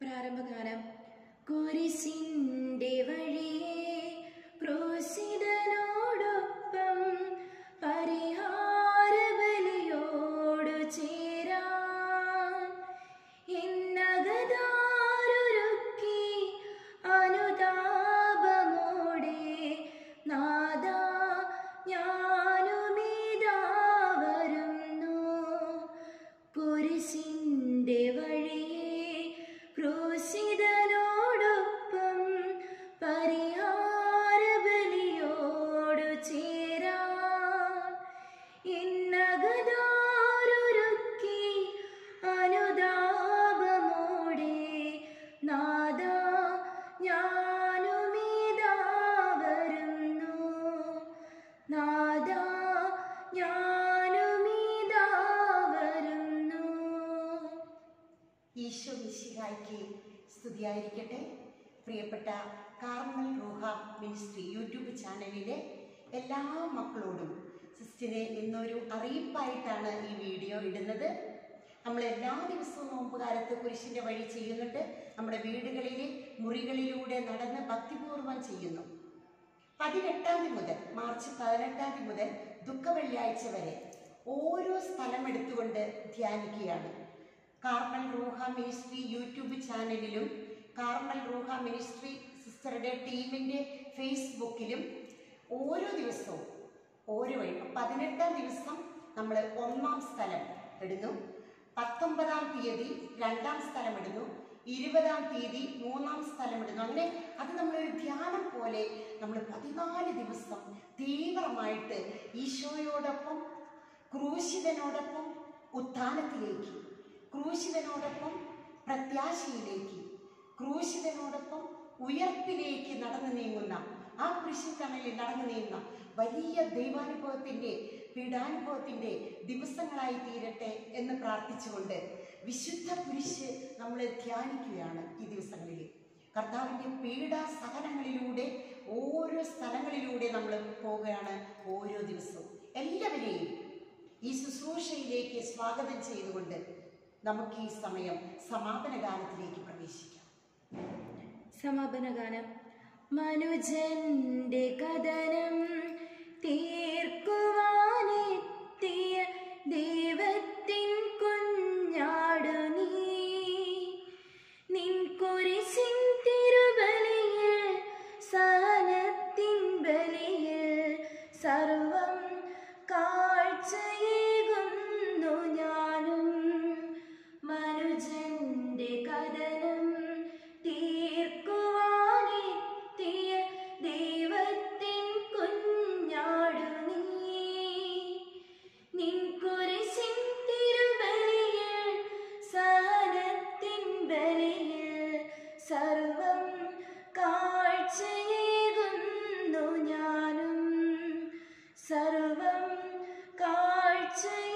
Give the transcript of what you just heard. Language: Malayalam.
പ്രാരംഭഗാനം കുരിശിന്റെ വഴിയേ ക്രൂശിതനോടൊപ്പം ഈശോ മിശിഹായ്ക്ക് സ്തുതിയായിരിക്കട്ടെ. പ്രിയപ്പെട്ട കാർമൽ റൂഹ മിനിസ്ട്രി യൂട്യൂബ് ചാനലിലെ എല്ലാ മക്കളോടും സിസ്റ്റിനെ ഇന്നൊരു അറിയിപ്പായിട്ടാണ് ഈ വീഡിയോ ഇടുന്നത്. നമ്മൾ എല്ലാ ദിവസവും നോമ്പുകാലത്ത് കുരിശിന്റെ വഴി ചെയ്യുന്നുണ്ട്. നമ്മുടെ വീടുകളിലെ മുറികളിലൂടെ നടന്ന് ഭക്തിപൂർവം ചെയ്യുന്നു. പതിനെട്ടാം തീയതി മുതൽ മാർച്ച് പതിനെട്ടാം തീയതി മുതൽ ദുഃഖ വെള്ളിയാഴ്ച വരെ ഓരോ സ്ഥലം എടുത്തുകൊണ്ട് ധ്യാനിക്കുകയാണ്. കാർമൽ റൂഹ മിനിസ്ട്രി യൂട്യൂബ് ചാനലിലും കാർമൽ റൂഹ മിനിസ്ട്രി സിസ്റ്ററുടെ ടീമിന്റെ ഫേസ്ബുക്കിലും ഓരോ ദിവസവും ഓരോ വഴി പതിനെട്ടാം ദിവസം നമ്മൾ ഒന്നാം സ്ഥലം ഇടുന്നു. പത്തൊമ്പതാം തീയതി രണ്ടാം സ്ഥലം ഇടുന്നു. ഇരുപതാം തീയതി മൂന്നാം സ്ഥലം ഇടുന്നു. അങ്ങനെ അത് നമ്മളൊരു ധ്യാനം പോലെ നമ്മൾ പതിനാല് ദിവസം തീവ്രമായിട്ട് ഈശോയോടൊപ്പം ക്രൂശിതനോടൊപ്പം ഉത്ഥാനത്തിലേക്ക് ക്രൂശിതനോടൊപ്പം പ്രത്യാശയിലേക്ക് ക്രൂശിതനോടൊപ്പം ഉയർപ്പിലേക്ക് നടന്നു നീങ്ങുന്ന ആ കൃഷി തണലിൽ നടന്നു നീങ്ങുന്ന വലിയ ദൈവാനുഭവത്തിന്റെ പീഡാനുഭവത്തിന്റെ ദിവസങ്ങളായി തീരട്ടെ എന്ന് പ്രാർത്ഥിച്ചുകൊണ്ട് വിശുദ്ധ കുരിശ് നമ്മൾ ധ്യാനിക്കുകയാണ് ഈ ദിവസങ്ങളിൽ. കർത്താവിന്റെ പീഡാ സഹനങ്ങളിലൂടെ ഓരോ സ്ഥലങ്ങളിലൂടെ നമ്മൾ പോവുകയാണ് ഓരോ ദിവസവും. എല്ലാവരെയും ഈ ശുശ്രൂഷയിലേക്ക് സ്വാഗതം ചെയ്തുകൊണ്ട് നമുക്ക് ഈ സമയം സമാപന ഗാനത്തിലേക്ക് പ്രവേശിക്കാം. സമാപന ഗാനം മനുജന്റെ കഥനം സർവം കാഴ്ചയേകുന്നു ഞാനും. സർവം കാഴ്ചയെ